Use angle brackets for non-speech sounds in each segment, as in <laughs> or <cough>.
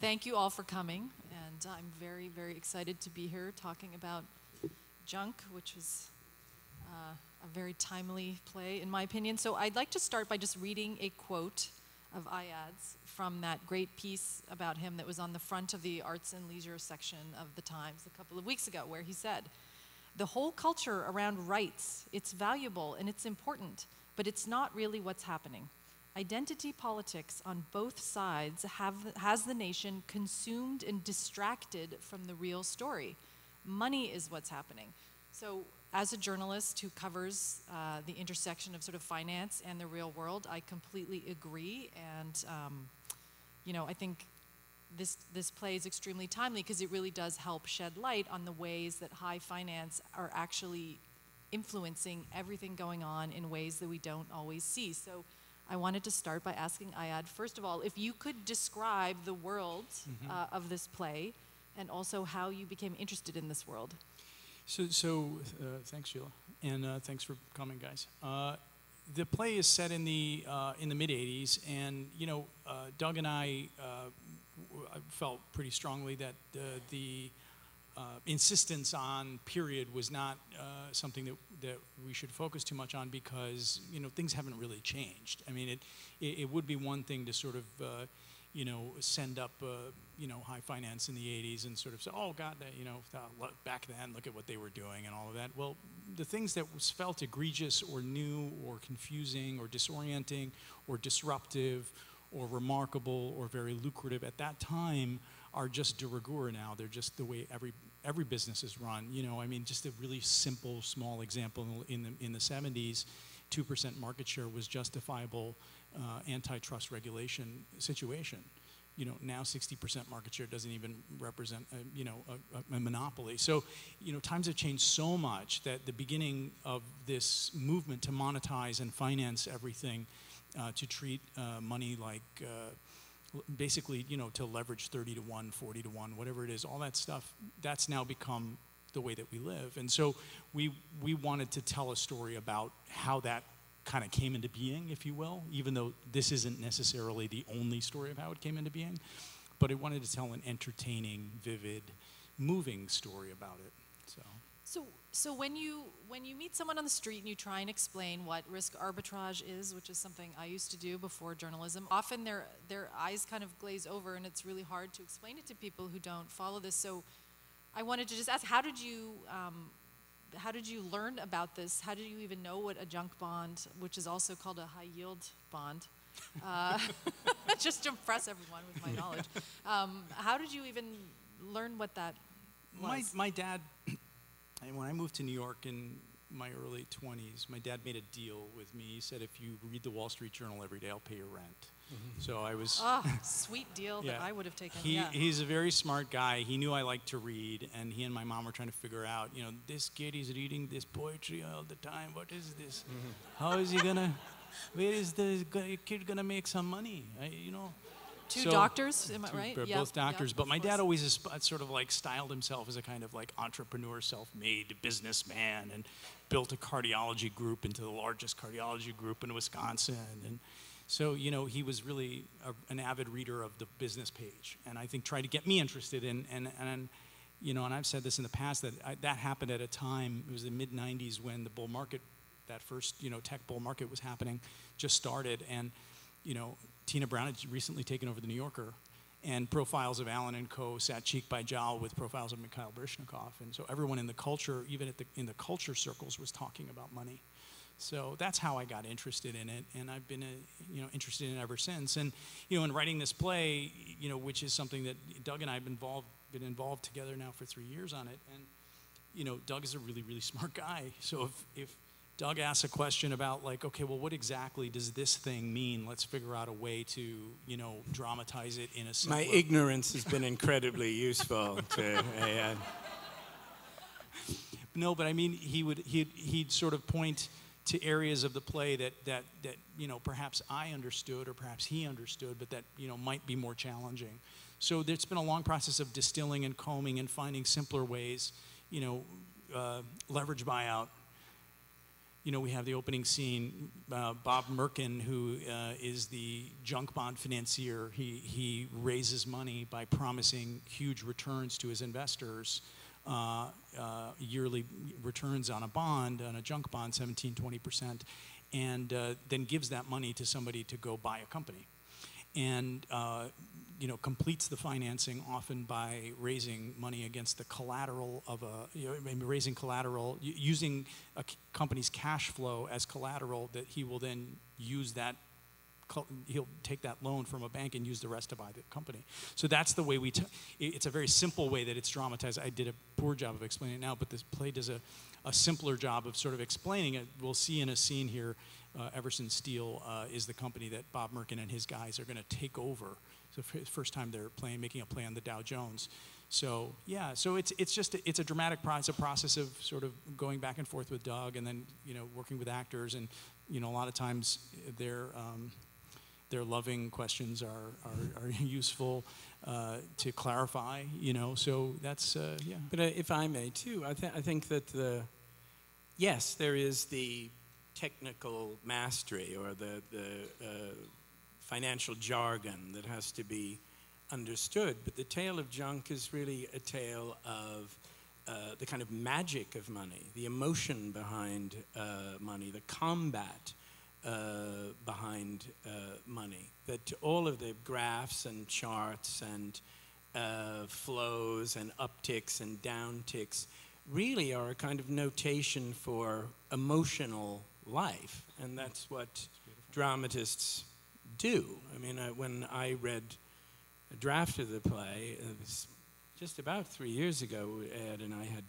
thank you all for coming, and I'm very, very excited to be here talking about Junk, which is uh, a very timely play, in my opinion. So I'd like to start by just reading a quote of Ayad's from that great piece about him that was on the front of the arts and leisure section of the Times a couple of weeks ago, where he said, The whole culture around rights, it's valuable and it's important, but it's not really what's happening. Identity politics on both sides have, has the nation consumed and distracted from the real story. Money is what's happening. So, as a journalist who covers uh, the intersection of sort of finance and the real world, I completely agree. And, um, you know, I think this, this play is extremely timely because it really does help shed light on the ways that high finance are actually influencing everything going on in ways that we don't always see. So, I wanted to start by asking Ayad, first of all, if you could describe the world mm-hmm. uh, of this play and also how you became interested in this world. So, so uh, thanks, Sheelah, and uh, thanks for coming, guys. Uh, the play is set in the uh, in the mid '80s, and you know, uh, Doug and I felt pretty strongly that the uh, insistence on period was not uh, something that, that we should focus too much on because you know things haven't really changed. I mean, it it, it would be one thing to sort of uh, you know send up uh, you know high finance in the 80s and sort of say, oh God, you know back then look at what they were doing and all of that. Well, the things that was felt egregious or new or confusing or disorienting or disruptive or remarkable or very lucrative at that time are just de rigueur now. They're just the way every every business is run. You know, I mean, just a really simple, small example in the in the 70s, two percent market share was justifiable uh, antitrust regulation situation. You know, now 60% market share doesn't even represent, a, you know, a, a, monopoly. So, you know, times have changed so much that the beginning of this movement to monetize and finance everything, uh, to treat uh, money like uh, basically, you know, to leverage 30 to 1, 40 to 1, whatever it is, all that stuff, that's now become the way that we live. And so we, we wanted to tell a story about how that kind of came into being, if you will, even though this isn't necessarily the only story of how it came into being. But it wanted to tell an entertaining, vivid, moving story about it. So. So, so when you when you meet someone on the street and you try and explain what risk arbitrage is, which is something I used to do before journalism, often their their eyes kind of glaze over, and it's really hard to explain it to people who don't follow this. So, I wanted to just ask, how did you um, how did you learn about this? How did you even know what a junk bond, which is also called a high yield bond, uh, <laughs> just to impress everyone with my knowledge. Um, how did you even learn what that was? My, my dad and when I moved to New York in my early 20s, my dad made a deal with me. He said, if you read the Wall Street Journal every day, I'll pay your rent. Mm-hmm. So I was. Oh, <laughs> sweet deal yeah. that I would have taken. He, yeah. He's a very smart guy. He knew I liked to read, and he and my mom were trying to figure out, you know, this kid is reading this poetry all the time. What is this? Mm-hmm. How is he gonna? Where is the kid gonna make some money? I, you know. Two so, doctors, am I right? They're yeah, both doctors, yeah, but my dad always is, uh, sort of like styled himself as a kind of like entrepreneur, self-made businessman, and built a cardiology group into the largest cardiology group in Wisconsin. And so, you know, he was really a, an avid reader of the business page, and I think tried to get me interested in and and. You know, and I've said this in the past that I, that happened at a time. It was the mid '90s when the bull market, that first you know tech bull market was happening, just started, and you know, Tina Brown had recently taken over the New Yorker, and profiles of Allen and Co. sat cheek by jowl with profiles of Mikhail Baryshnikov, and so everyone in the culture, even at the, in the culture circles, was talking about money. So that's how I got interested in it, and I've been, a, you know, interested in it ever since. And you know, in writing this play, you know, which is something that Doug and I have been involved, been involved together now for three years on it, and you know, Doug is a really, really smart guy. So if, if Doug asks a question about like, okay, well, what exactly does this thing mean? Let's figure out a way to, you know, dramatize it in a. Simpler... My ignorance has been incredibly useful to. No, but I mean, he would he'd, he'd sort of point to areas of the play that that that you know perhaps I understood or perhaps he understood, but that you know might be more challenging. So it's been a long process of distilling and combing and finding simpler ways. You know, uh, leverage buyout you know, we have the opening scene. Uh, Bob Merkin, who uh, is the junk bond financier, he, he raises money by promising huge returns to his investors, uh, uh, yearly returns on a bond, on a junk bond, 17, 20%, and uh, then gives that money to somebody to go buy a company. And uh, you know, completes the financing often by raising money against the collateral of a, you know, maybe raising collateral, using a company's cash flow as collateral that he will then use that, he'll take that loan from a bank and use the rest to buy the company. So that's the way we, it's a very simple way that it's dramatized. I did a poor job of explaining it now, but this play does a, a simpler job of sort of explaining it. We'll see in a scene here, uh, Everson Steel uh, is the company that Bob Merkin and his guys are going to take over. The first time they're playing, making a play on the Dow Jones. So yeah, so it's it's just it's a dramatic process, a process of sort of going back and forth with Doug, and then you know working with actors, and you know a lot of times their um, their loving questions are are, are <laughs> useful uh, to clarify. You know, so that's uh, yeah. But uh, if I may, too, I, th- I think that the yes, there is the technical mastery or the the uh, financial jargon that has to be understood. But the tale of junk is really a tale of uh, the kind of magic of money, the emotion behind uh, money, the combat uh, behind uh, money. That all of the graphs and charts and uh, flows and upticks and downticks really are a kind of notation for emotional life, and that's what dramatists do. I mean, uh, when I read a draft of the play, it was just about three years ago, Ed and I had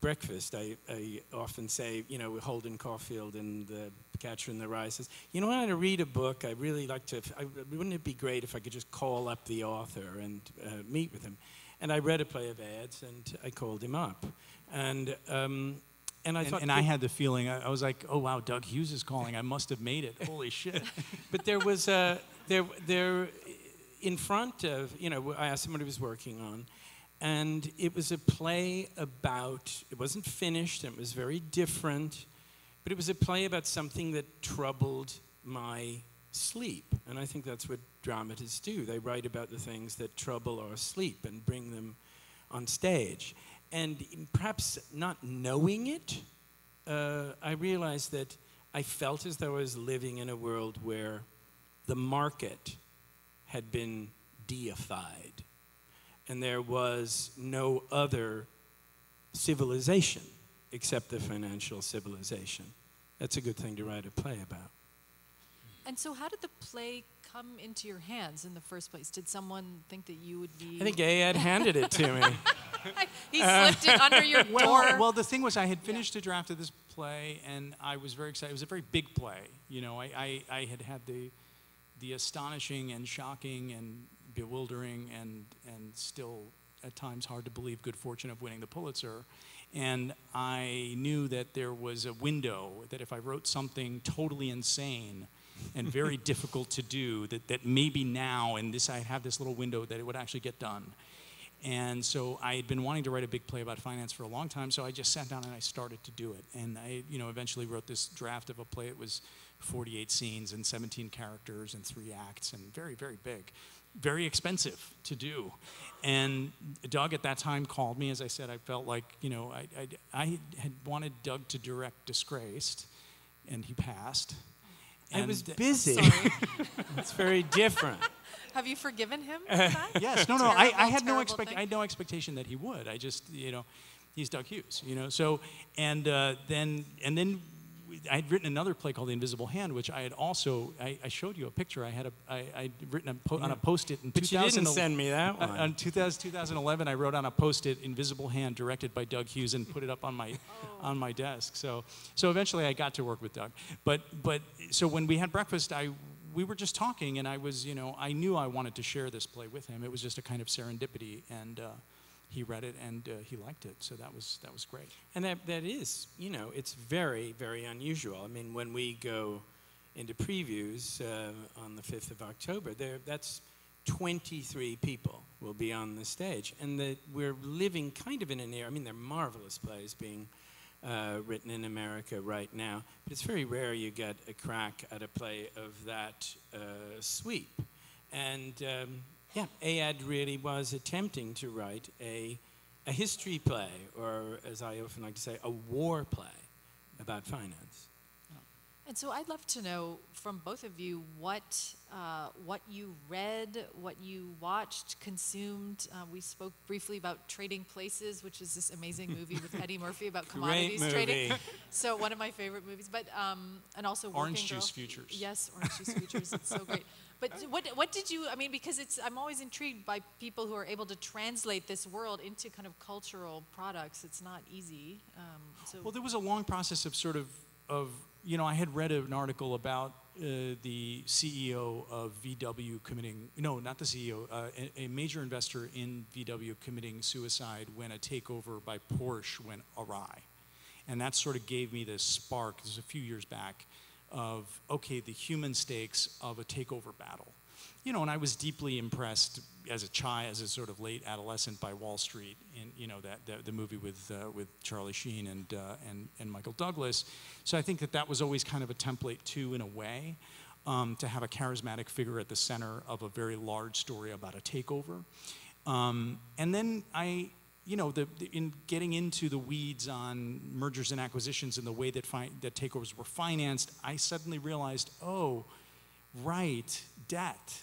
breakfast. I, I often say, you know, Holden Caulfield and the Catcher in the Rye says, you know, when I read a book, I really like to, I, wouldn't it be great if I could just call up the author and uh, meet with him? And I read a play of Ed's and I called him up. And, um, and I And, thought, and I had the feeling I, I was like, oh wow, Doug Hughes is calling. I must have made it. Holy shit. <laughs> but there was a there there in front of you know I asked him what he was working on, and it was a play about it wasn't finished and it was very different, but it was a play about something that troubled my sleep, and I think that's what dramatists do. They write about the things that trouble our sleep and bring them on stage, and perhaps not knowing it uh, I realized that I felt as though I was living in a world where the market had been deified and there was no other civilization except the financial civilization. That's a good thing to write a play about. And so, how did the play come into your hands in the first place? Did someone think that you would be? I think Ayad handed it to me. <laughs> he slipped it under your <laughs> Well, door. well, the thing was, I had finished a draft of this play, and I was very excited. It was a very big play. You know, I, I, I had had the, the astonishing and shocking and bewildering and, and still at times hard to believe good fortune of winning the Pulitzer. And I knew that there was a window that if I wrote something totally insane and very <laughs> difficult to do, that, that maybe now, and this I have this little window that it would actually get done. And so I had been wanting to write a big play about finance for a long time, so I just sat down and I started to do it. And I, you know, eventually wrote this draft of a play. It was 48 scenes and 17 characters and three acts, and very, very big, very expensive to do. And Doug at that time called me. As I said, I felt like, you know, I, I, I had wanted Doug to direct Disgraced, and he passed. I was busy. <laughs> It's very different. <laughs> Have you forgiven him? for <laughs> that? Yes, no, no. I, I had no expect. thing. I had no expectation that he would. I just, you know, he's Doug Hughes, you know. So, and uh, then, and then, I had written another play called The Invisible Hand, which I had also. I, I showed you a picture. I had a. I, I'd written a po- on a post-it in But you 2000. didn't send me that uh, one. On 2000, 2011, I wrote on a post-it "Invisible Hand," directed by Doug Hughes, and put it up on my <laughs> Oh. on my desk. So, so eventually, I got to work with Doug. But, but so when we had breakfast, I we were just talking, and I was, you know, I knew I wanted to share this play with him. It was just a kind of serendipity, and uh, he read it and uh, he liked it. So that was that was great. And that, that is, you know, it's very, very unusual. I mean, when we go into previews uh, on the 5th of October, there, that's 23 people will be on the stage. And that we're living kind of in an era, I mean, they're marvelous plays being uh, written in America right now. But it's very rare you get a crack at a play of that uh, sweep. And um, yeah, Ayad really was attempting to write a, a history play, or as I often like to say, a war play about finance. And so I'd love to know from both of you what uh, what you read, what you watched, consumed. Uh, we spoke briefly about Trading Places, which is this amazing <laughs> movie with Eddie Murphy about commodities Great trading. movie. So one of my favorite movies, but um, and also Orange Working Girl. Juice Futures. Yes, Orange Juice Futures. It's so great. But what what did you? I mean, because it's I'm always intrigued by people who are able to translate this world into kind of cultural products. It's not easy. Um, so Well, there was a long process of sort of, of you know, I had read an article about uh, the CEO of VW committing, no, not the CEO, uh, a, a major investor in VW committing suicide when a takeover by Porsche went awry. And that sort of gave me this spark, this was a few years back, of, okay, the human stakes of a takeover battle. You know, and I was deeply impressed as a child, as a sort of late adolescent by Wall Street, and you know that, that the movie with uh, with Charlie Sheen and uh, and and Michael Douglas. So I think that that was always kind of a template too, in a way, um, to have a charismatic figure at the center of a very large story about a takeover. Um, and then I, you know, the, the- in getting into the weeds on mergers and acquisitions and the way that fi- that takeovers were financed, I suddenly realized, oh, right, debt.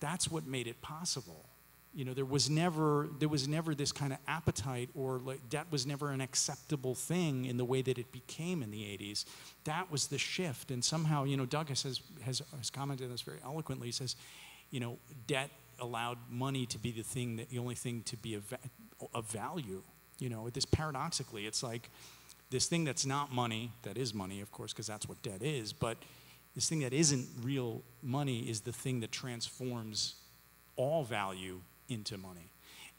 That's what made it possible. You know, there was never there was never this kind of appetite or like debt was never an acceptable thing in the way that it became in the 80s. That was the shift, and somehow, you know, Doug has has, has commented on this very eloquently. He says, you know, debt allowed money to be the thing that the only thing to be of, value. You know, this paradoxically, it's like this thing that's not money, that is money, of course, because that's what debt is, but this thing that isn't real money is the thing that transforms all value into money.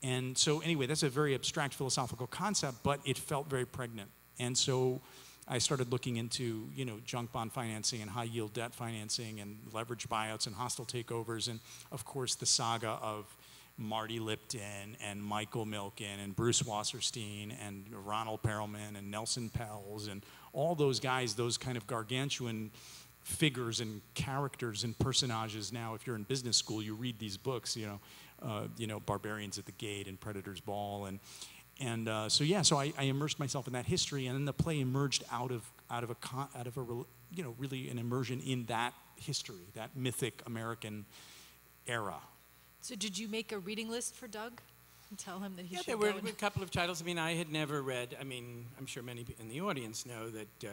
And so, anyway, that's a very abstract philosophical concept, but it felt very pregnant. And so, I started looking into, you know, junk bond financing and high yield debt financing and leverage buyouts and hostile takeovers, and of course, the saga of Marty Lipton and Michael Milken and Bruce Wasserstein and Ronald Perelman and Nelson Peltz and all those guys, those kind of gargantuan figures and characters and personages. Now, if you're in business school, you read these books, you know, uh, you know, Barbarians at the Gate and Predator's Ball, and and uh, so yeah, so I, I immersed myself in that history, and then the play emerged out of out of a out of a you know really an immersion in that history, that mythic American era. So did you make a reading list for Doug and tell him that he Yeah, should Yeah, there were a couple of titles. I mean, I had never read. I mean, I'm sure many in the audience know that uh,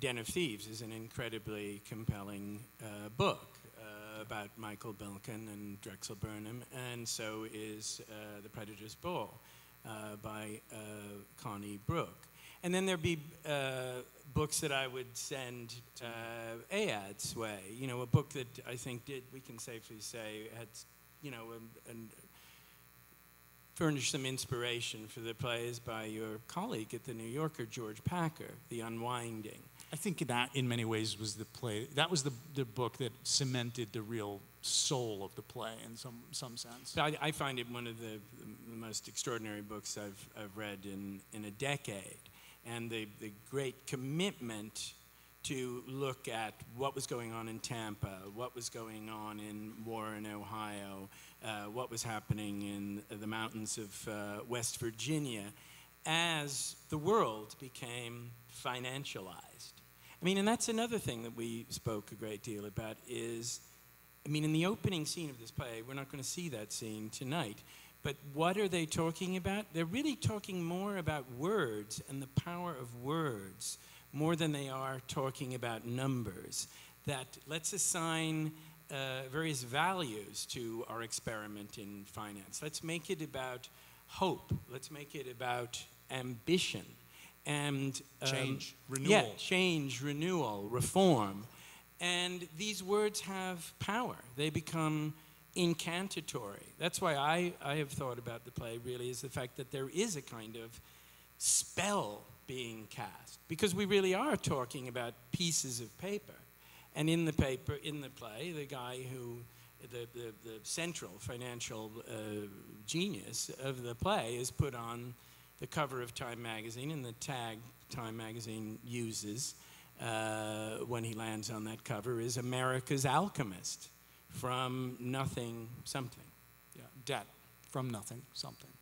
Den of Thieves is an incredibly compelling uh, book uh, about Michael Milken and Drexel Burnham, and so is uh, The Predator's Ball uh, by uh, Connie Bruck. And then there'd be uh, books that I would send uh, Ayad's way. You know, a book that I think did, we can safely say, had, you know, and an furnish some inspiration for the plays by your colleague at the New Yorker, George Packer, The Unwinding. I think that in many ways was the play. That was the, the book that cemented the real soul of the play in some some sense. I, I find it one of the, the most extraordinary books I've, I've read in, in a decade. And the, the great commitment to look at what was going on in Tampa, what was going on in Warren, Ohio, uh, what was happening in the mountains of uh, West Virginia as the world became financialized. I mean, and that's another thing that we spoke a great deal about is, I mean, in the opening scene of this play, we're not going to see that scene tonight, but what are they talking about? They're really talking more about words and the power of words more than they are talking about numbers. That let's assign uh, various values to our experiment in finance. Let's make it about hope. Let's make it about ambition and um, Change, Yeah, renewal. change, renewal, reform. And these words have power. They become incantatory. That's why I, I have thought about the play really is the fact that there is a kind of spell being cast. Because we really are talking about pieces of paper. And in the paper, in the play, the guy who, the, the, the central financial uh, genius of the play is put on the cover of Time magazine and the tag Time magazine uses uh, when he lands on that cover is America's Alchemist from nothing something. Yeah, debt from nothing, something.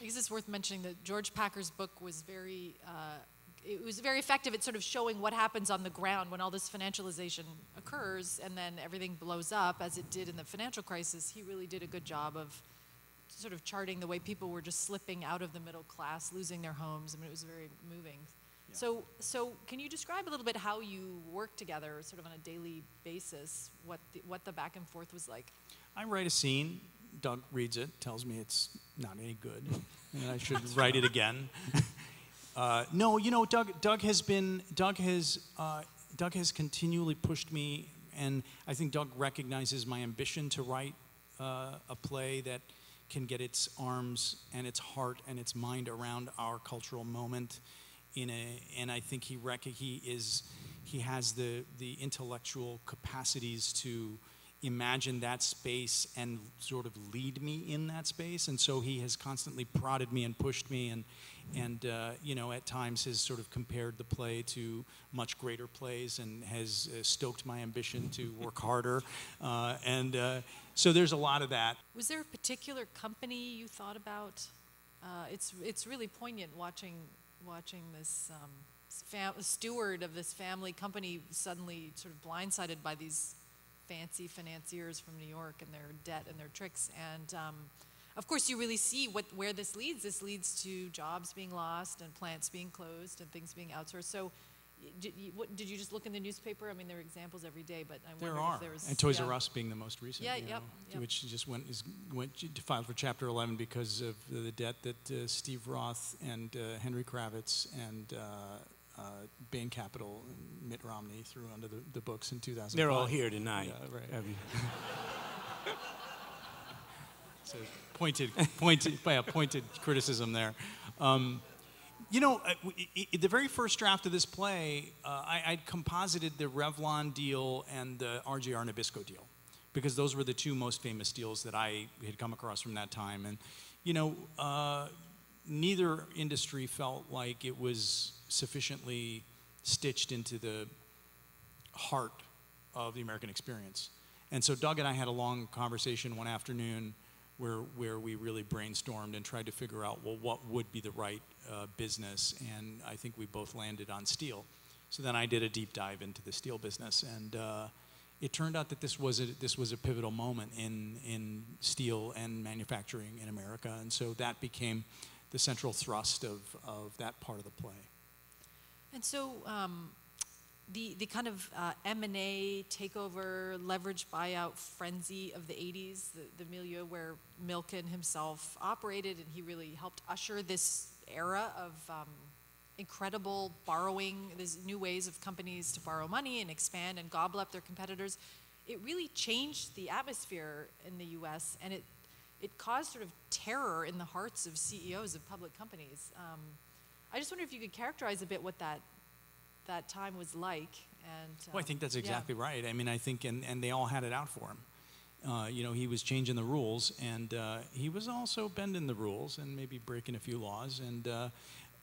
I guess it's worth mentioning that George Packer's book was very, uh, it was very effective at sort of showing what happens on the ground when all this financialization occurs and then everything blows up, as it did in the financial crisis. He really did a good job of sort of charting the way people were just slipping out of the middle class, losing their homes. I mean, it was very moving. Yeah. So, so can you describe a little bit how you work together, sort of on a daily basis, what the, what the back and forth was like? I write a scene. Doug reads it, tells me it's not any good, and I should write it again. Uh, no, you know, Doug. Doug has been. Doug has. Uh, Doug has continually pushed me, and I think Doug recognizes my ambition to write uh, a play that can get its arms and its heart and its mind around our cultural moment. In a, and I think he rec- he is. He has the the intellectual capacities to imagine that space and sort of lead me in that space. And so he has constantly prodded me and pushed me, and and uh, you know at times has sort of compared the play to much greater plays and has uh, stoked my ambition to work harder. Uh, and uh, so there's a lot of that. Was there a particular company you thought about? Uh, it's it's really poignant watching watching this um, fam- steward of this family company suddenly sort of blindsided by these fancy financiers from New York and their debt and their tricks. And um, of course, you really see what where this leads. This leads to jobs being lost and plants being closed and things being outsourced. So. Did you, what, did you just look in the newspaper? I mean, there are examples every day, but I There are, if there was. and Toys yeah. R Us being the most recent. Yeah, yep, know, yep. which just went is went to file for Chapter 11 because of the debt that uh, Steve Roth and uh, Henry Kravis and uh, uh, Bain Capital and Mitt Romney threw under the, the books in 2005. They're all here tonight. Yeah, right. Um, <laughs> So pointed, pointed, <laughs> yeah, pointed criticism there. Um, you know, uh, i- i- the very first draft of this play, uh, I, I'd composited the Revlon deal and the RJR Nabisco deal because those were the two most famous deals that I had come across from that time. And, you know, uh, neither industry felt like it was sufficiently stitched into the heart of the American experience. And so Doug and I had a long conversation one afternoon where, where we really brainstormed and tried to figure out, well, what would be the right uh, business? And I think we both landed on steel. So then I did a deep dive into the steel business, and uh, it turned out that this was a, this was a pivotal moment in, in steel and manufacturing in America. And so that became the central thrust of, of that part of the play. And so um, the, the kind of uh, M&A takeover, leverage buyout frenzy of the 80s, the, the milieu where Milken himself operated, and he really helped usher this era of um, incredible borrowing, these new ways of companies to borrow money and expand and gobble up their competitors. It really changed the atmosphere in the U.S. and it it caused sort of terror in the hearts of CEOs of public companies. Um, I just wonder if you could characterize a bit what that that time was like. And Well, I um, think that's yeah. exactly right. I mean, I think, and, and they all had it out for him. Uh, you know, he was changing the rules, and uh, he was also bending the rules and maybe breaking a few laws. And uh,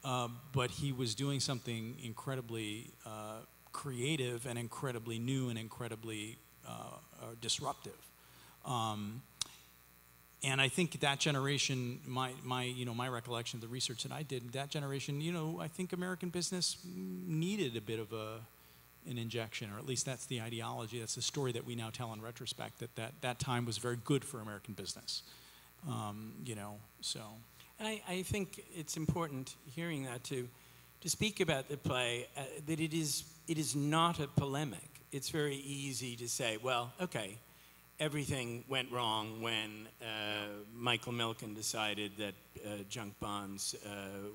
uh, but he was doing something incredibly uh, creative and incredibly new and incredibly uh, uh, disruptive. Um, and I think that generation, my, my, you know, my recollection of the research that I did, that generation, you know, I think American business needed a bit of a, an injection, or at least that's the ideology, that's the story that we now tell in retrospect, that that, that time was very good for American business. Um, you know, so. And I, I think it's important hearing that to, to speak about the play uh, that it is it is not a polemic. It's very easy to say, well, okay, everything went wrong when uh, Michael Milken decided that uh, junk bonds, uh,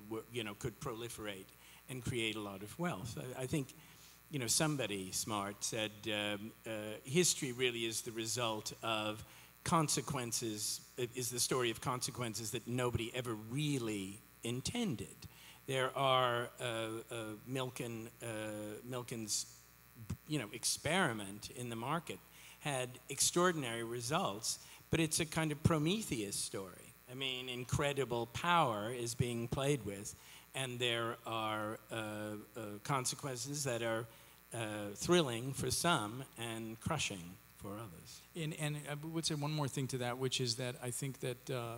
were, you know, could proliferate and create a lot of wealth. I, I think, you know, somebody smart said um, uh, history really is the result of consequences, is the story of consequences that nobody ever really intended. There are uh, Milken, Milken's, you know, experiment in the market had extraordinary results, but it's a kind of Prometheus story. I mean, incredible power is being played with, and there are uh, uh, consequences that are uh, thrilling for some and crushing for others. And, and I would say one more thing to that, which is that I think that uh,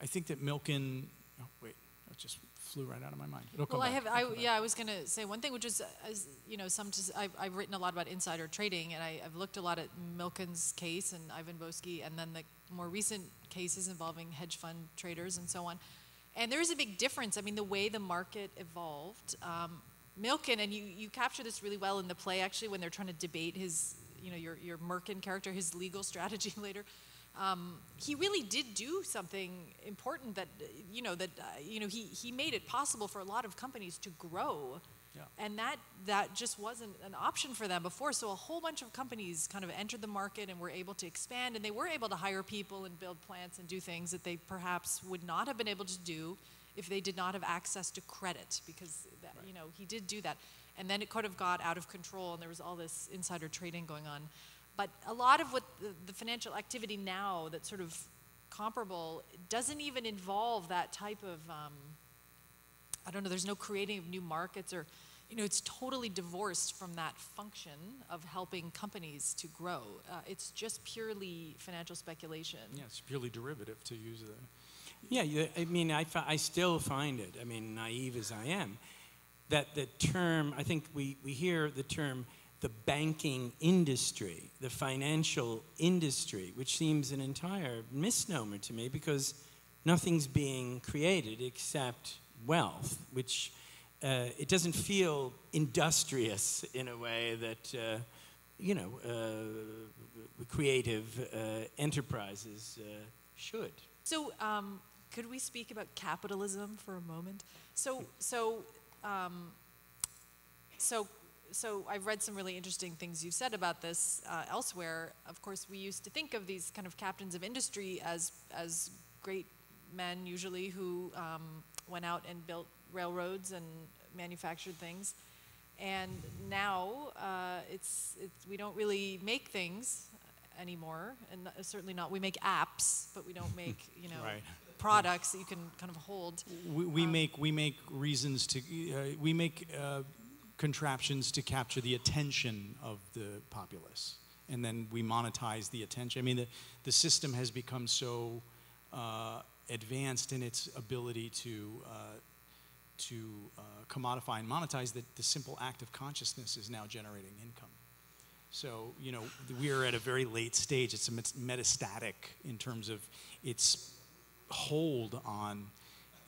I think that Milken. Oh, wait, that just flew right out of my mind. It'll come Well, I have, I, yeah, I was gonna say one thing, which is, is, you know, some, just- I've, I've written a lot about insider trading, and I, I've looked a lot at Milken's case and Ivan Boesky, and then the more recent cases involving hedge fund traders and so on. And there is a big difference. I mean, the way the market evolved, um, Milken, and you, you capture this really well in the play, actually, when they're trying to debate his, you know, your, your Merkin character, his legal <laughs> strategy later. Um, he really did do something important that, you know, that, uh, you know, he, he made it possible for a lot of companies to grow. Yeah. And that, that just wasn't an option for them before. So a whole bunch of companies kind of entered the market and were able to expand, and they were able to hire people and build plants and do things that they perhaps would not have been able to do if they did not have access to credit, because that, you know he did do that. And then it kind of got out of control, and there was all this insider trading going on. But a lot of what the, financial activity now that's sort of comparable doesn't even involve that type of um, I don't know, there's no creating of new markets or, you know, it's totally divorced from that function of helping companies to grow. Uh, it's just purely financial speculation. Yeah, it's purely derivative to use the. Yeah, I mean, I, I still find it, I mean, naive as I am, that the term, I think we, we hear the term the banking industry, the financial industry, which seems an entire misnomer to me because nothing's being created except wealth, which uh, it doesn't feel industrious in a way that, uh, you know, uh, creative uh, enterprises uh, should. So, um, could we speak about capitalism for a moment? So, so, um, so, so I've read some really interesting things you've said about this uh, elsewhere. Of course, we used to think of these kind of captains of industry as as great men, usually who um, went out and built railroads and manufactured things. And now uh, it's, it's we don't really make things anymore, and not- certainly not. We make apps, but we don't make you <laughs> know Right. products that you can kind of hold. We, we make we make reasons to uh, we make uh, contraptions to capture the attention of the populace, and then we monetize the attention. I mean, the the system has become so uh, advanced in its ability to uh, to uh, commodify and monetize that the simple act of consciousness is now generating income. So, you know, we are at a very late stage. It's metastatic in terms of its hold on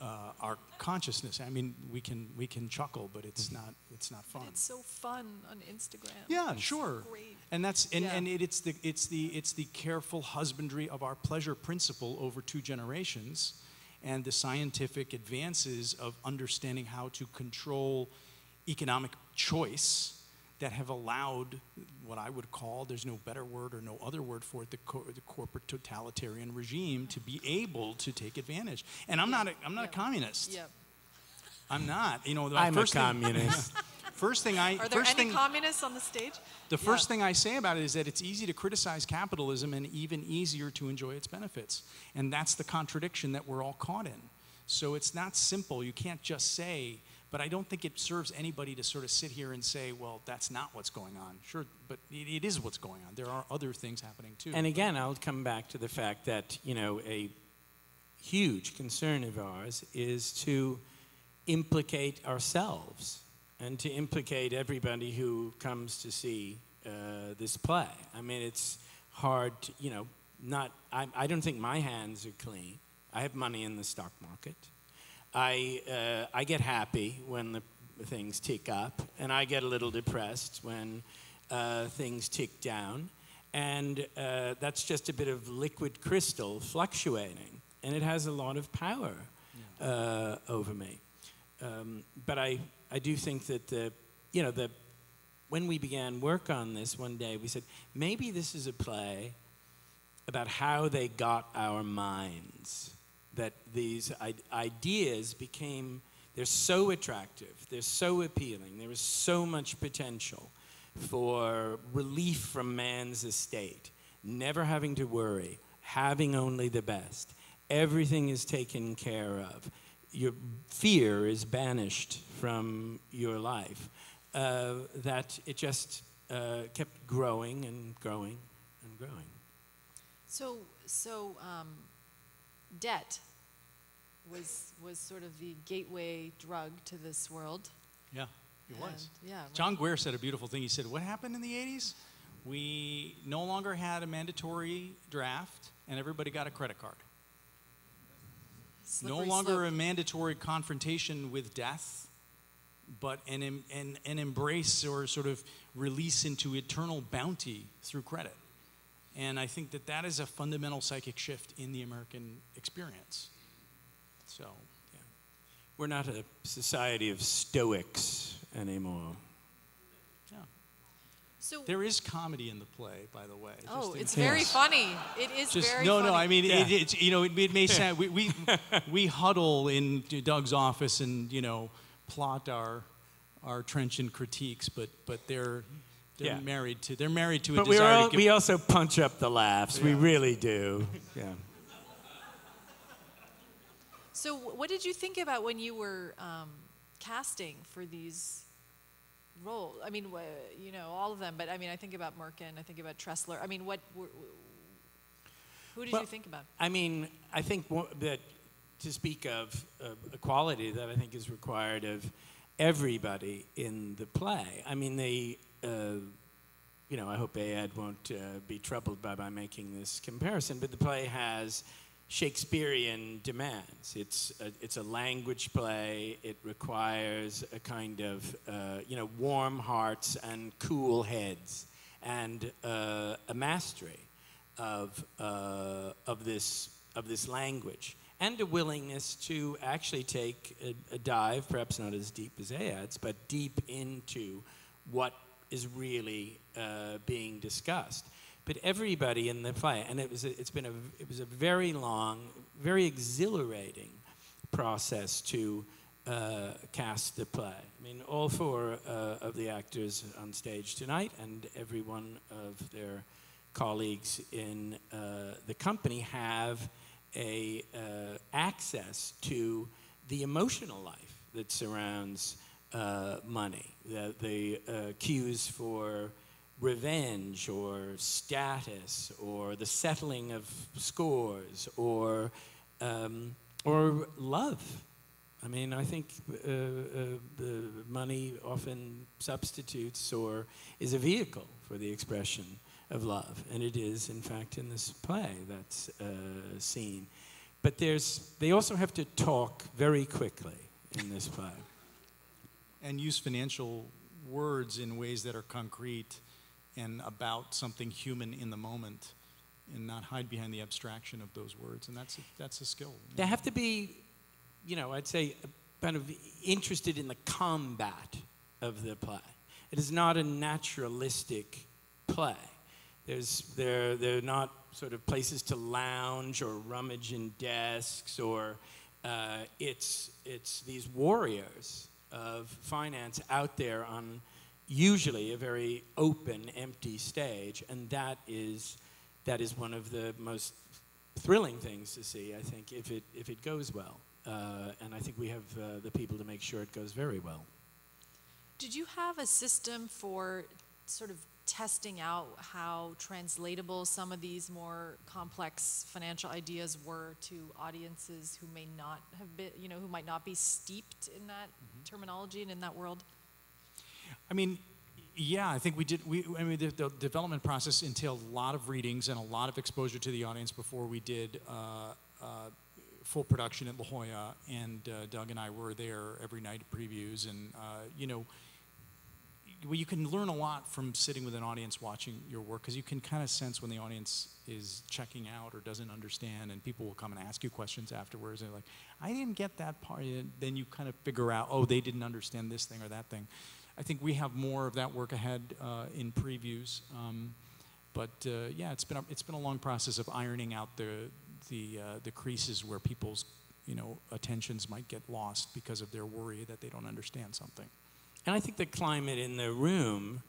uh, our consciousness. I mean, we can we can chuckle, but it's not it's not fun. It's so fun on Instagram. Yeah, It's sure. Great. And that's and, Yeah. and it, it's the it's the it's the careful husbandry of our pleasure principle over two generations, and the scientific advances of understanding how to control economic choice that have allowed what I would call there's no better word or no other word for it the, cor- the corporate totalitarian regime to be able to take advantage. And I'm not a, I'm not a communist. Yep. I'm not. You know, the I'm a first thing- communist. <laughs> First thing I Are there first any thing, communists on the stage? the first Yeah. thing I say about it is that it's easy to criticize capitalism and even easier to enjoy its benefits. And that's the contradiction that we're all caught in. So it's not simple. You can't just say, but I don't think it serves anybody to sort of sit here and say, well, that's not what's going on. Sure, but it, it is what's going on. There are other things happening too. And again, I'll come back to the fact that, you know, a huge concern of ours is to implicate ourselves and to implicate everybody who comes to see uh, this play. I mean, it's hard, to, you know, not, I, I don't think my hands are clean. I have money in the stock market. I, uh, I get happy when the things tick up, and I get a little depressed when uh, things tick down. And uh, that's just a bit of liquid crystal fluctuating, and it has a lot of power uh, over me. Um, but I, I do think that the, you know, the, when we began work on this one day, we said maybe this is a play about how they got our minds. That these ideas became, they're so attractive, they're so appealing, there is so much potential for relief from man's estate, never having to worry, having only the best, everything is taken care of. Your fear is banished from your life. Uh, that it just uh, kept growing and growing and growing. So, so um, debt was was sort of the gateway drug to this world. Yeah, it was. And, yeah. John Guare said a beautiful thing. He said, What happened in the 80s? We no longer had a mandatory draft, and everybody got a credit card. slippery no longer slope. a mandatory confrontation with death, but an, an, an embrace or sort of release into eternal bounty through credit. And I think that that is a fundamental psychic shift in the American experience. So, yeah. We're not a society of stoics anymore. yeah. So, There is comedy in the play, by the way. oh, it's case. very Yes. funny. It is Just very no, funny. no. I mean, it, Yeah. it's you know, it, it may <laughs> sound we, we we huddle in Doug's office and you know plot our our trenchant critiques, but but they're they're Yeah. married to they're married to a But we, desire all, to give. we also punch up the laughs. We really do. Yeah. So, what did you think about when you were um, casting for these roles? I mean, wh- you know, all of them, but I mean, I think about Merkin, I think about Tressler. I mean, what? were- Who did Well, you think about? I mean, I think wo- that to speak of uh, a quality that I think is required of everybody in the play. I mean, they, uh, you know, I hope Ayad won't uh, be troubled by my making this comparison, but the play has Shakespearean demands. It's a, it's a language play. It requires a kind of, uh, you know, warm hearts and cool heads and uh, a mastery of, uh, of, this, of this language and a willingness to actually take a, a dive, perhaps not as deep as Ayad's, but deep into what is really uh, being discussed. But everybody in the play, and it was a, it's been a it was a very long, very exhilarating process to uh, cast the play. I mean, all four uh, of the actors on stage tonight, and every one of their colleagues in uh, the company have a uh, access to the emotional life that surrounds uh, money, the, the uh, cues for revenge or status or the settling of scores or um, or love. I mean, I think uh, uh, the money often substitutes or is a vehicle for the expression of love, and it is, in fact, in this play that's uh, seen. But there's, they also have to talk very quickly in this play. And use financial words in ways that are concrete and about something human in the moment and not hide behind the abstraction of those words and that's a, that's a skill They have to be, you know, I'd say, kind of interested in the combat of the play. It is not a naturalistic play. There's, they're, they're not sort of places to lounge or rummage in desks, or uh, it's, it's these warriors of finance out there on usually a very open, empty stage, and that is, that is one of the most thrilling things to see, I think, if it, if it goes well. Uh, and I think we have uh, the people to make sure it goes very well. Did you have a system for sort of testing out how translatable some of these more complex financial ideas were to audiences who may not have been, you know, who might not be steeped in that terminology and in that world? I mean, yeah, I think we did. We, I mean, the, the development process entailed a lot of readings and a lot of exposure to the audience before we did uh, uh, full production at La Jolla. And uh, Doug and I were there every night at previews. And, uh, you know, well, you can learn a lot from sitting with an audience watching your work because you can kind of sense when the audience is checking out or doesn't understand. And people will come and ask you questions afterwards. And they're like, I didn't get that part. And then you kind of figure out, oh, they didn't understand this thing or that thing. I think we have more of that work ahead uh, in previews. Um, but uh, yeah, it's been a, it's been a long process of ironing out the the uh, the creases where people's you know attentions might get lost because of their worry that they don't understand something. And I think the climate in the room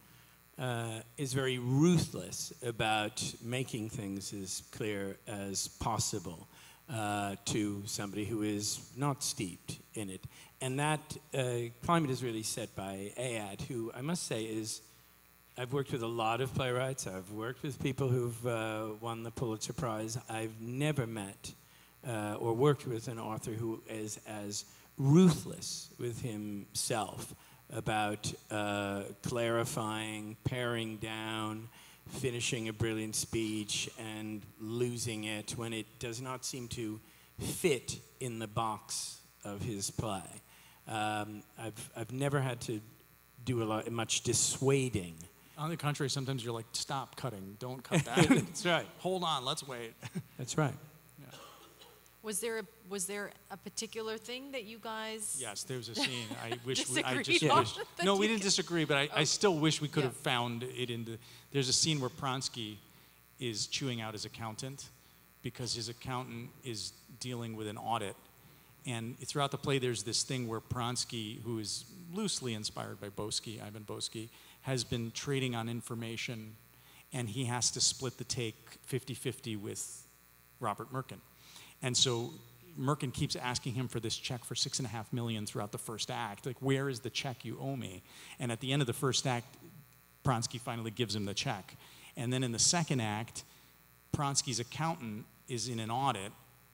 uh, is very ruthless about making things as clear as possible. uh, to somebody who is not steeped in it. And that uh, climate is really set by Ayad, who I must say is. I've worked with a lot of playwrights. I've worked with people who've uh, won the Pulitzer Prize. I've never met uh, or worked with an author who is as ruthless with himself about uh, clarifying, paring down, finishing a brilliant speech, and losing it when it does not seem to fit in the box of his play. Um, I've, I've never had to do a lot, much dissuading. On the contrary, sometimes you're like, stop cutting, don't cut that. <laughs> That's right. Hold on, let's wait. That's right. Was there a, was there a particular thing that you guys? Yes, there was a scene. I <laughs> wish we, I just on <laughs> wish. No, we didn't disagree, but I, I oh. still wish we could Yeah. have found it in the. There's a scene where Pronsky is chewing out his accountant because his accountant is dealing with an audit. And throughout the play, there's this thing where Pronsky, who is loosely inspired by Boesky, Ivan Boesky, has been trading on information, and he has to split the take 50 50 with Robert Merkin. And so Merkin keeps asking him for this check for six and a half million throughout the first act. Like, where is the check you owe me? And at the end of the first act, Pronsky finally gives him the check. And then in the second act, Pronsky's accountant is in an audit,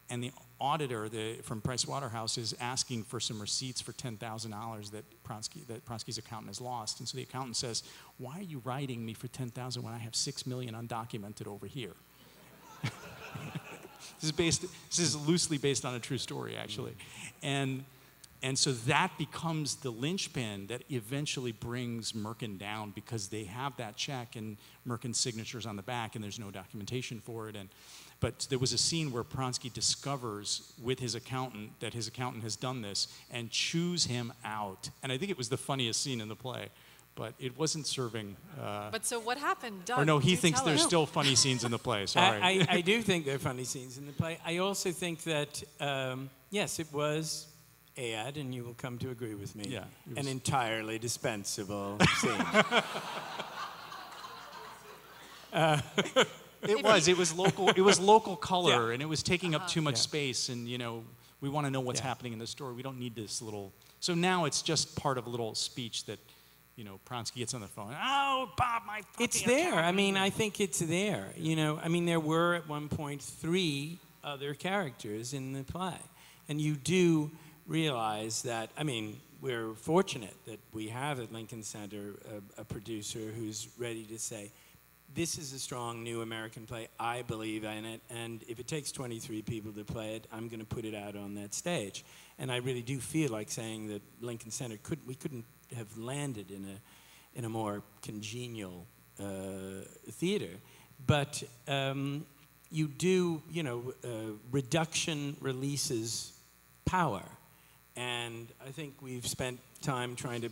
and the auditor the, from Price Waterhouse is asking for some receipts for ten thousand dollars that Pronsky that Pronsky's accountant has lost. And so the accountant says, "Why are you writing me for ten thousand when I have six million undocumented over here?" <laughs> this is based. This is loosely based on a true story, actually, and and so that becomes the linchpin that eventually brings Merkin down because they have that check and Merkin's signatures on the back, and there's no documentation for it. And but there was a scene where Pronsky discovers with his accountant that his accountant has done this and chews him out. And I think it was the funniest scene in the play, but it wasn't serving. Uh, But so what happened, Doug? or no, he thinks there's us. still funny scenes in the play. <laughs> Sorry. I, I, I do think there are funny scenes in the play. I also think that, um, yes, it was Ayad, and you will come to agree with me, Yeah, an entirely dispensable <laughs> scene. <laughs> It was. It was local. It was local color, Yeah. and it was taking up too much Yeah. space. And you know, we want to know what's Yeah. happening in the story. We don't need this little. So now it's just part of a little speech that, you know, Pronsky gets on the phone. Oh, Bob, my. it's there. I mean, I think it's there. You know, I mean, there were at one point three other characters in the play. And you do realize that, I mean, we're fortunate that we have at Lincoln Center a, a producer who's ready to say, this is a strong new American play. I believe in it. And if it takes 23 people to play it, I'm going to put it out on that stage. And I really do feel like saying that Lincoln Center could we couldn't have landed in a in a more congenial uh, theater. But um, you do, you know, uh, reduction releases power. And I think we've spent time trying to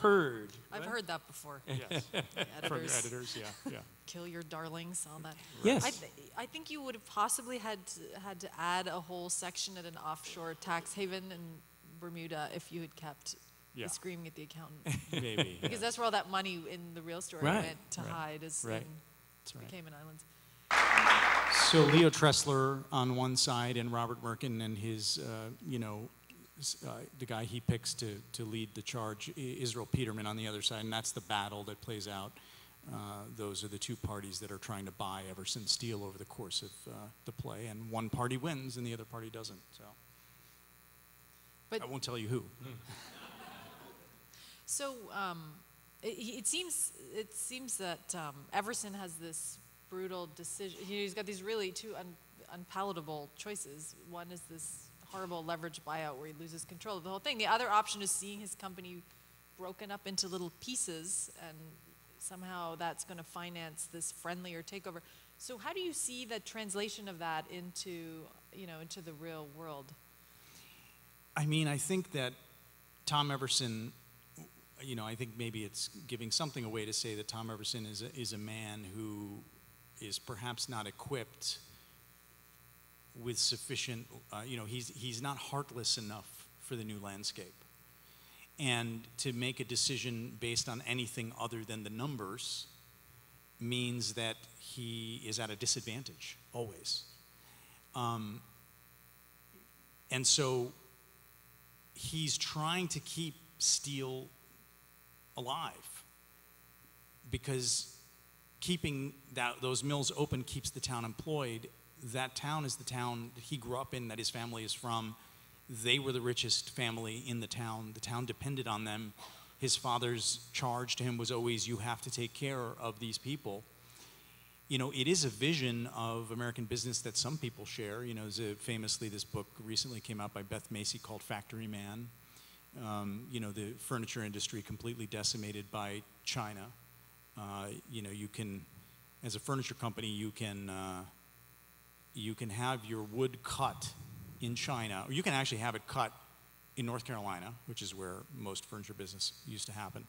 herd. I've heard that before. <laughs> Yes. The <laughs> From editors, editors, yeah, <laughs> yeah. kill your darlings, all that. Yes. I, th- I think you would have possibly had to, had to add a whole section at an offshore tax haven in Bermuda if you had kept Yeah. the screaming at the accountant. <laughs> Maybe. Because that's where all that money in the real story Right, went to right, hide is right. in That's right. the Cayman Islands. So Leo Tressler on one side and Robert Merkin and his, uh, you know, uh, the guy he picks to, to lead the charge, Israel Peterman on the other side, and that's the battle that plays out. Uh, those are the two parties that are trying to buy Everson Steel over the course of uh, the play, and one party wins and the other party doesn't. So But I won't tell you who. <laughs> So um, it, it seems it seems that um, Everson has this brutal decision. He's got these really two un, unpalatable choices. One is this horrible leverage buyout where he loses control of the whole thing. The other option is seeing his company broken up into little pieces, and somehow that's going to finance this friendlier takeover. So how do you see the translation of that into you know into the real world? I mean, I think that Tom Everson, you know, I think maybe it's giving something away to say that Tom Everson is a, is a man who is perhaps not equipped with sufficient, uh, you know, he's, he's not heartless enough for the new landscape. And to make a decision based on anything other than the numbers means that he is at a disadvantage, always. Um, and so he's trying to keep steel alive because keeping that, those mills open keeps the town employed. That town is the town that he grew up in, that his family is from. They were the richest family in the town. The town depended on them. His father's charge to him was always, You have to take care of these people. You know, it is a vision of American business that some people share. You know, famously, this book recently came out by Beth Macy called Factory Man. Um, you know, the furniture industry completely decimated by China. Uh, you know, you can, as a furniture company, you can, uh, you can have your wood cut in China, or you can actually have it cut in North Carolina, which is where most furniture business used to happen.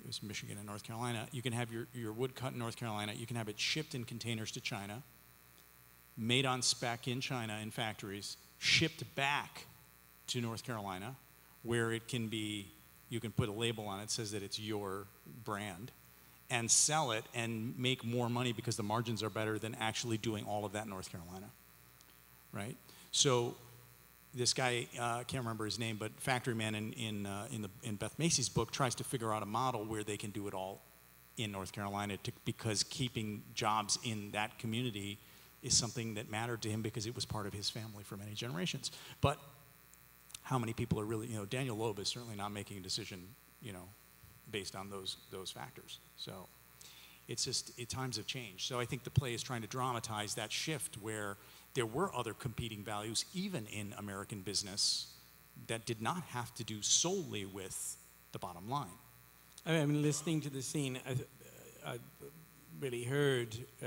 It was Michigan and North Carolina. You can have your, your wood cut in North Carolina. You can have it shipped in containers to China, made on spec in China in factories, shipped back to North Carolina, where it can be, you can put a label on it, says that it's your brand, and sell it and make more money because the margins are better than actually doing all of that in North Carolina. Right? So this guy, uh, I can't remember his name, but Factory Man in, in, uh, in, the, in Beth Macy's book tries to figure out a model where they can do it all in North Carolina to, because keeping jobs in that community is something that mattered to him because it was part of his family for many generations. But how many people are really, you know, Daniel Loeb is certainly not making a decision, you know, based on those, those factors. So it's just, it, times have changed. So I think the play is trying to dramatize that shift where there were other competing values, even in American business, that did not have to do solely with the bottom line. I mean, listening to the scene, I, I really heard uh,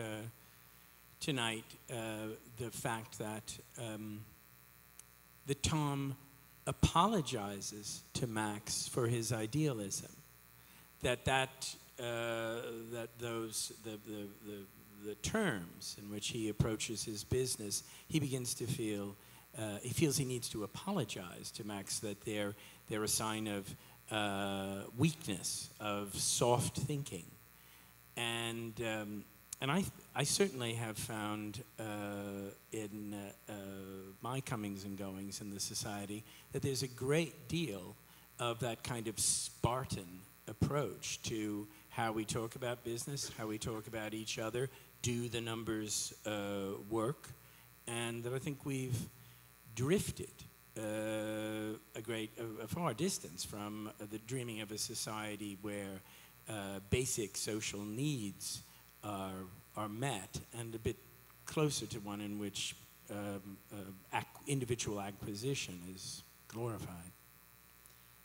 tonight uh, the fact that um, that Tom apologizes to Max for his idealism, that that uh, that those the, the, the, the terms in which he approaches his business, he begins to feel uh, he feels he needs to apologize to Max that they're they're a sign of uh, weakness, of soft thinking, and um, and I I certainly have found uh, in uh, uh, my comings and goings in the society that there's a great deal of that kind of Spartan approach to how we talk about business, how we talk about each other, do the numbers uh, work, and that I think we've drifted uh, a great, a, a, far distance from uh, the dreaming of a society where uh, basic social needs are, are met and a bit closer to one in which um, uh, ac- individual acquisition is glorified.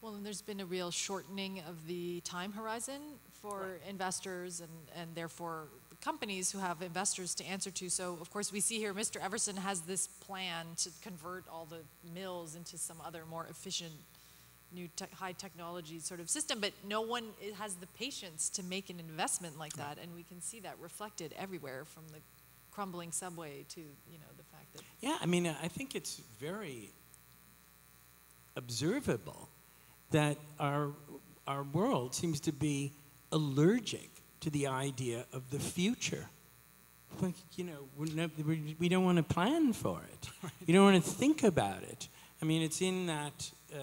Well, and there's been a real shortening of the time horizon for right. investors and, and therefore companies who have investors to answer to. So, of course, we see here Mr. Everson has this plan to convert all the mills into some other more efficient, new te- high technology sort of system, but no one has the patience to make an investment like that. And we can see that reflected everywhere from the crumbling subway to, you know, the fact that. Yeah, I mean, I think it's very observable that our, our world seems to be allergic to the idea of the future. Like, you know, we don't want to plan for it. <laughs> You don't want to think about it. I mean, it's in that uh,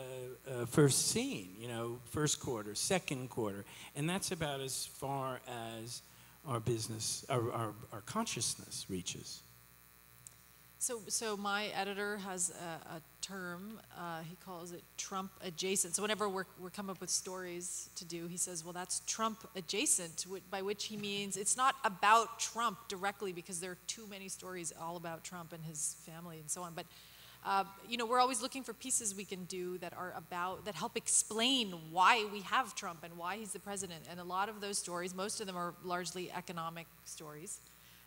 uh, first scene, you know, first quarter, second quarter, and that's about as far as our business, our, our, our consciousness reaches. So, so my editor has a, a term. Uh, he calls it Trump adjacent. So whenever we're, we're come up with stories to do, he says, "Well, that's Trump adjacent," by which he means it's not about Trump directly because there are too many stories all about Trump and his family and so on. But uh, you know, we're always looking for pieces we can do that are about that help explain why we have Trump and why he's the president. And a lot of those stories, most of them are largely economic stories.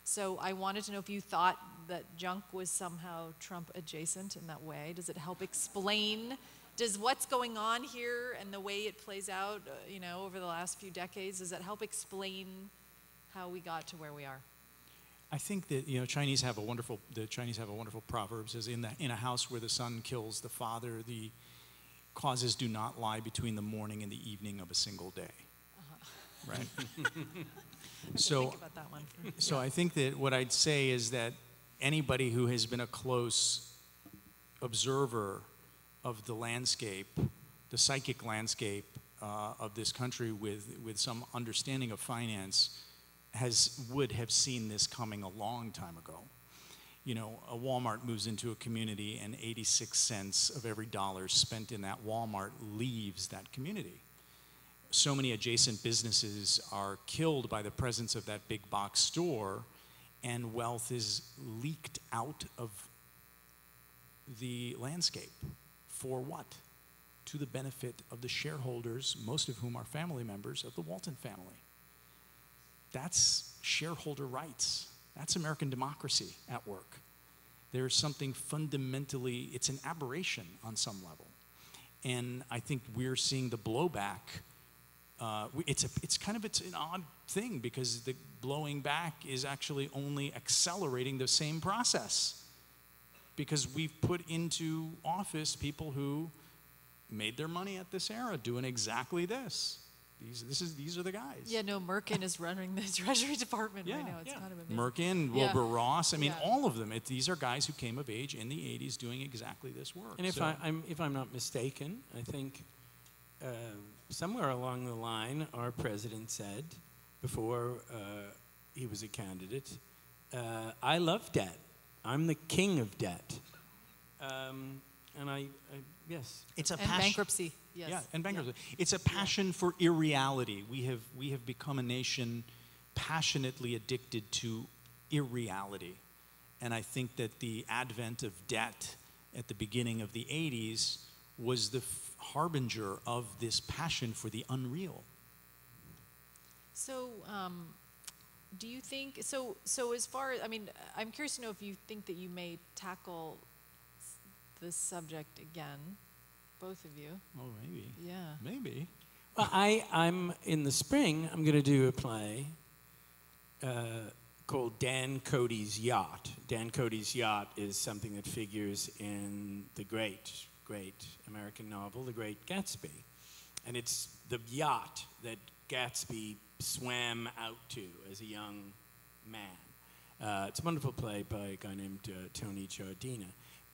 So I wanted to know if you thought that junk was somehow Trump adjacent in that way. Does it help explain? Does what's going on here and the way it plays out, uh, you know, over the last few decades, does that help explain how we got to where we are? I think that you know Chinese have a wonderful the Chinese have a wonderful proverb says in the in a house where the son kills the father the causes do not lie between the morning and the evening of a single day. Uh-huh. Right. <laughs> so so I think that what I'd say is that anybody who has been a close observer of the landscape, the psychic landscape uh, of this country with, with some understanding of finance has would have seen this coming a long time ago. You know, a Walmart moves into a community and 86 cents of every dollar spent in that Walmart leaves that community. So many adjacent businesses are killed by the presence of that big box store and wealth is leaked out of the landscape. For what? To the benefit of the shareholders, most of whom are family members of the Walton family. That's shareholder rights. That's American democracy at work. There's something fundamentally, it's an aberration on some level. And I think we're seeing the blowback. Uh, it's, a, it's kind of it's an odd thing because the blowing back is actually only accelerating the same process. Because we've put into office people who made their money at this era doing exactly this. These, this is, these are the guys. Yeah, no, Merkin is running the <laughs> Treasury Department Yeah, right now. It's yeah. kind of amazing. Merkin, Yeah. Wilbur Ross. I mean, Yeah. all of them. It, these are guys who came of age in the 80s doing exactly this work. And if, So- I, I'm, if I'm not mistaken, I think uh, somewhere along the line, our president said, before uh, he was a candidate, uh, I love debt. I'm the king of debt. Um, and I, I, yes. it's a and passion. bankruptcy. Yes. Yeah, and bankruptcy. It's a passion for irreality. We have, we have become a nation passionately addicted to irreality. And I think that the advent of debt at the beginning of the 80s was the f- harbinger of this passion for the unreal. So, um, do you think so? So, as far as I mean, I'm curious to know if you think that you may tackle s- this subject again, both of you. Oh, maybe. Yeah. Maybe. Well, I, I'm in the spring. I'm going to do a play uh, called Dan Cody's Yacht. Dan Cody's Yacht is something that figures in the great, great American novel, The Great Gatsby, and it's the yacht that Gatsby swam out to as a young man. Uh, it's a wonderful play by a guy named uh, Tony Giardina,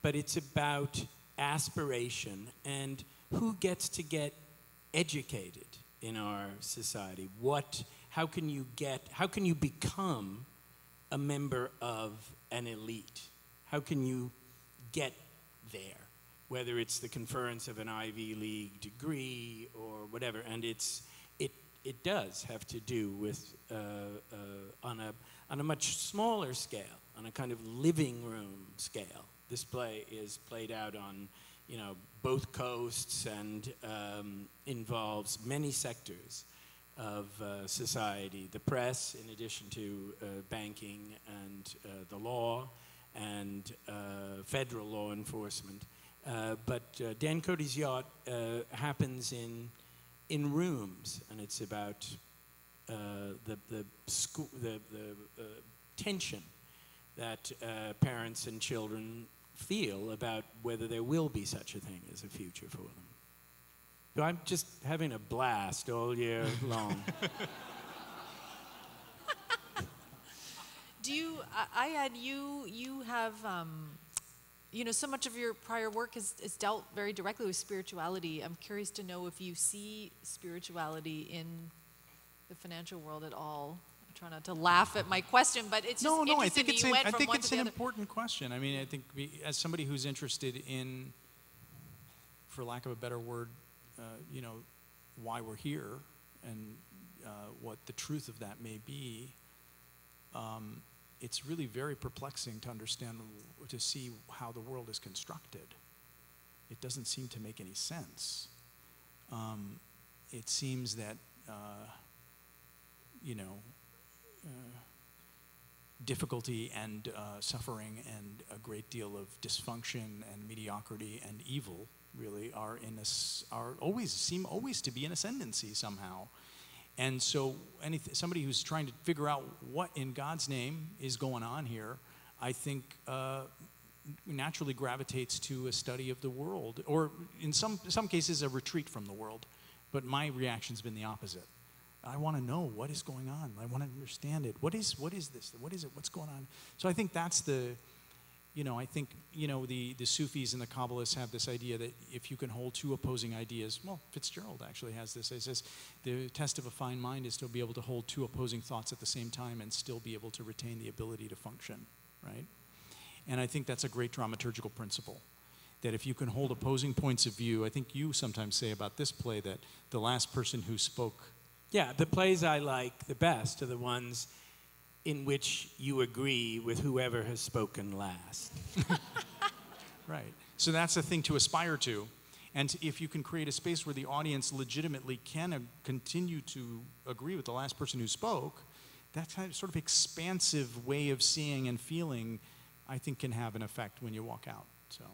but it's about aspiration and who gets to get educated in our society. What, how can you get, how can you become a member of an elite? How can you get there? Whether it's the conference of an Ivy League degree or whatever, and it's it it does have to do with uh, uh, on a on a much smaller scale, on a kind of living room scale. This play is played out on you know both coasts and um, involves many sectors of uh, society, the press, in addition to uh, banking and uh, the law and uh, federal law enforcement. Uh, but uh, Dan Cody's yacht happens in in rooms, and it's about the the school the the tension that parents and children feel about whether there will be such a thing as a future for them. So I'm just having a blast all year <laughs> long. Do you? I, I had you. You have. Um, you know, so much of your prior work is, is dealt very directly with spirituality. I'm curious to know if you see spirituality in the financial world at all. I'm trying not to laugh at my question, but it's just No, no, I think it's an, I think it's an important question. I mean, I think we, as somebody who's interested in, for lack of a better word, uh, you know, why we're here and uh, what the truth of that may be, um, it's really very perplexing to understand, to see how the world is constructed. It doesn't seem to make any sense. Um, it seems that, uh, you know, difficulty and uh, suffering and a great deal of dysfunction and mediocrity and evil really are in a s are always seem always to be in ascendancy somehow. And so, anyth- somebody who's trying to figure out what in God's name is going on here, I think uh, naturally gravitates to a study of the world, or in some some cases, a retreat from the world. But my reaction's been the opposite. I want to know what is going on. I want to understand it. What is what is this? What is it? What's going on? So I think that's the you know, I think, you know, the, the Sufis and the Kabbalists have this idea that if you can hold two opposing ideas, well, Fitzgerald actually has this. He says the test of a fine mind is to be able to hold two opposing thoughts at the same time and still be able to retain the ability to function, right? And I think that's a great dramaturgical principle. That if you can hold opposing points of view, I think you sometimes say about this play that the last person who spoke Yeah, the plays I like the best are the ones in which you agree with whoever has spoken last. <laughs> Right. So that's the thing to aspire to. And if you can create a space where the audience legitimately can continue to agree with the last person who spoke, that kind of sort of expansive way of seeing and feeling, I think, can have an effect when you walk out. So.